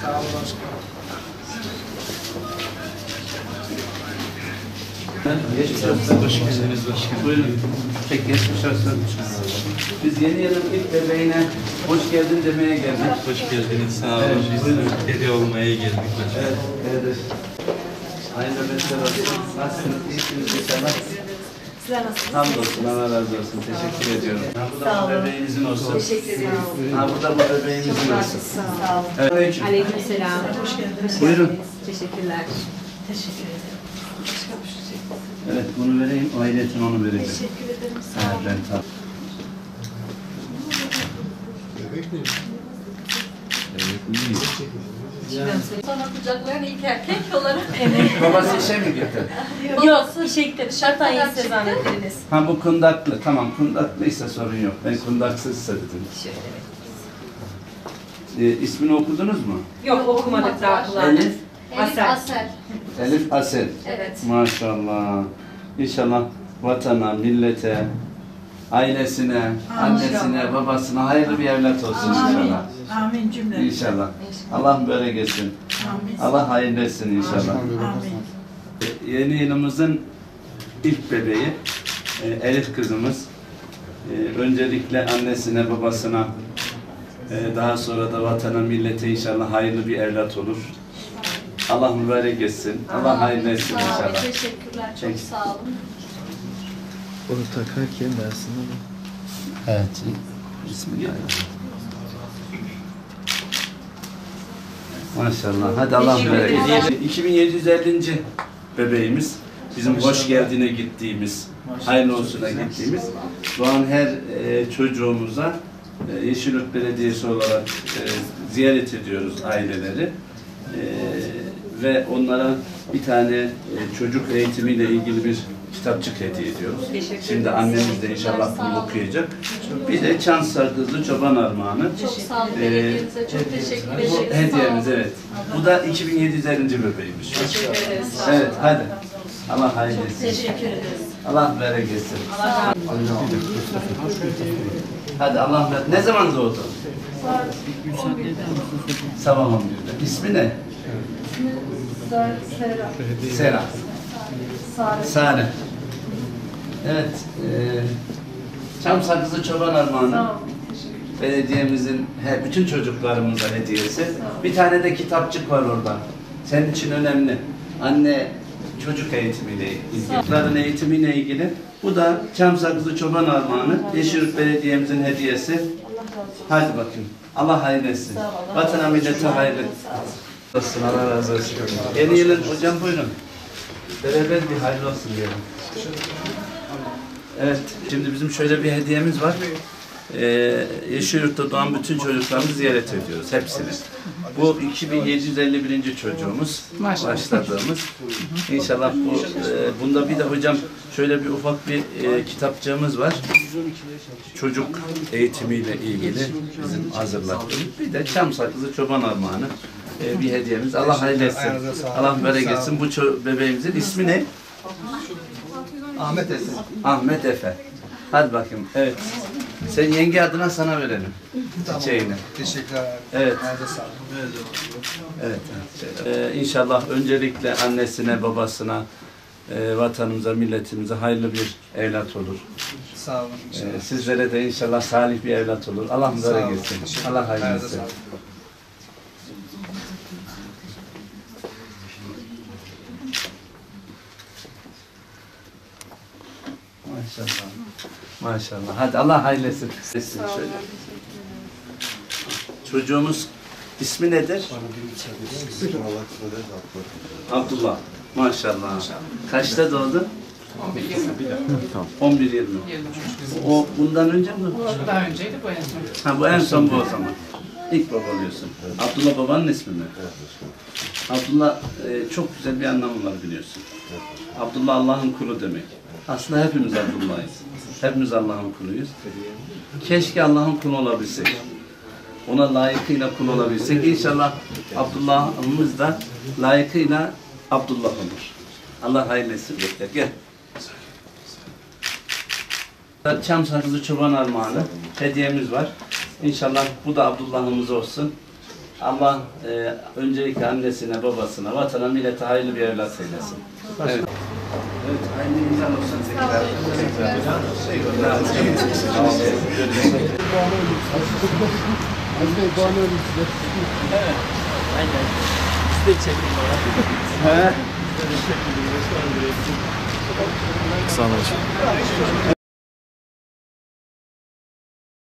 Sağ olun başkanım. Geçmiş olsun. Hoş geldiniz başkanım. Buyurun. Pek geçmiş olsun. Biz yeni yılın ilk bebeğine hoş geldin demeye geldik. Hoş geldiniz. Sağ olun. Evet, Biz buyurun. hediye olmaya geldik. Evet, evet. Aynı mesele olsun. Nasılsınız? İyisiniz inşallah. Sizler nasılsınız? Hamdolsun, Allah razı olsun. Teşekkür ediyorum. Ha, bu da Sağ bu olun. bebeğinizin olsun. Teşekkür ederim. Ha, bu da bu bebeğimizin olsun. Sağ olun. Evet. Aleyküm. Aleykümselam. Hoş geldiniz. Buyurun. Teşekkürler. Teşekkür ederim. Evet, bunu vereyim. Ailetin onu vereceğim. Teşekkür ederim. Evet, ben tabii. Sonra kucaklayan ilk erkek olarak Babası işe mi gitti? Yok, işe gitti. Şartay istezan ettiriniz. Ha bu kundaklı. Tamam kundaklıysa sorun yok. Ben kundaksızsa dedim. Şöyle. Ee, ismini okudunuz mu? Yok, okumadık daha kulağını. Elif. Elif Asel. Asel. Elif Asel. Evet. Maşallah. İnşallah vatana, millete, ailesine, annesine, babasına hayırlı bir evlat olsun inşallah. Amin cümle. İnşallah. Allah böyle geçsin. Amin. Allah hayırlı etsin inşallah. Amin. Yeni yılımızın ilk bebeği e, Elif kızımız. E, öncelikle annesine, babasına, e, daha sonra da vatana, millete inşallah hayırlı bir evlat olur. Allah mübarek etsin. Allah hayırlı etsin inşallah. Teşekkürler. Çok Peki. sağ olun. Onu takarken dersin ama. Evet. Bismillahirrahmanirrahim. Maşallah. Hadi Allah etsin. 2750. bebeğimiz. Bizim hoş geldine gittiğimiz, hayırlı olsuna gittiğimiz. Doğan her e, çocuğumuza e, Yeşilyurt Belediyesi olarak e, ziyaret ediyoruz aileleri. E, ve onlara bir tane e, çocuk eğitimiyle ilgili bir kitapçık hediye ediyoruz. Şimdi annemiz de inşallah bunu okuyacak. Bir de Çan Sarkızlı Çoban Armağanı. Çok sağ olun. Ee, Belediyenize çok teşekkür Bu ederiz. hediyemiz Sağ olun. evet. Bu da 2750. bebeğimiz. Teşekkür ederiz. Sağ Evet hadi. Allah hayırlı etsin. Teşekkür ederiz. Allah bereket etsin. Hadi Allah bereket. Ne zaman doğdu? Sabah 11'de. İsmi ne? Sera. Sare. Evet. E, Çam Sakızı Çoban Armağanı. Belediyemizin he, bütün çocuklarımıza hediyesi. Bir tane de kitapçık var orada. Senin için önemli. Anne çocuk eğitimiyle ilgili. Çocukların eğitimiyle ilgili. Bu da Çam Sakızı Çoban Armağanı. Yeşilyurt Belediye'mizin hediyesi. Hadi bakayım. Allah hayırlı etsin. Vatana millete hayırlı olsun. Allah razı olsun. Yeni yılın hocam buyurun. Beraber bir hayırlı olsun diyelim. Evet, şimdi bizim şöyle bir hediyemiz var. Ee, Yeşilyurt'ta doğan bütün çocuklarımızı ziyaret ediyoruz, hepsini. Bu 2751. çocuğumuz, başladığımız. İnşallah bu, e, bunda bir de hocam şöyle bir ufak bir e, kitapçığımız var. Çocuk eğitimiyle ilgili bizim hazırladığımız. Bir de çam sakızı çoban armağanı e, bir hediyemiz. Allah hayırlı etsin. Allah mübarek etsin. Bu ço- bebeğimizin ismi ne? Ahmet Esin. Ahmet Efe. Hadi bakayım. Evet. Sen yenge adına sana verelim. Çiçeğini. Teşekkürler. Evet. Sağlık. Evet. Ee, inşallah öncelikle annesine, babasına, e, vatanımıza, milletimize hayırlı bir evlat olur. Sağ olun. Ee, sizlere de inşallah salih bir evlat olur. Allah mübarek etsin. Allah hayırlı etsin. Maşallah. Maşallah. Hadi Allah hayırlı etsin. Etsin şöyle. Çocuğumuz ismi nedir? Abdullah. Maşallah. Kaçta doğdu? 11 20. O bundan önce mi? Daha önceydi bu en son. Ha bu en son bu o zaman. İlk baba oluyorsun. Abdullah babanın ismi mi? Abdullah e, çok güzel bir anlamı var biliyorsun. Abdullah Allah'ın kulu demek. Aslında hepimiz Abdullah'ız. Hepimiz Allah'ın kuluyuz. Keşke Allah'ın kulu olabilsek. Ona layıkıyla kul olabilsek. İnşallah Abdullah'ımız da layıkıyla Abdullah olur. Allah hayırlı etsin. Bekler. Gel. Çam sakızı çoban armağanı hediyemiz var. İnşallah bu da Abdullah'ımız olsun. Allah e, öncelikle annesine, babasına, vatana, millete hayırlı bir evlat eylesin. Evet. Evet, hayırlı imkan olsun tekrar. Tekrar. Sağ olun.